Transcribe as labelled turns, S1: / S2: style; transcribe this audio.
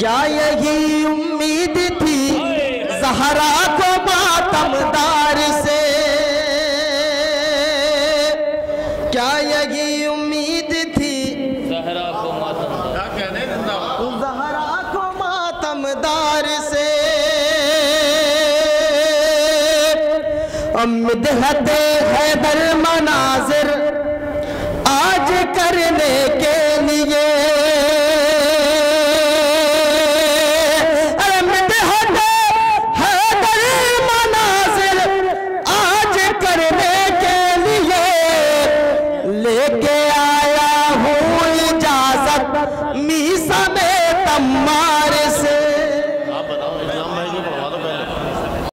S1: क्या यही उम्मीद थी जहरा को मातमदार से। क्या यही उम्मीद थी
S2: जहरा को मातमदार तो
S1: जहरा को मातमदार से। अमदहत हैदर मनाजिर आज करने के लेके आया हूँ इजाज़त। मीसा में तम्मा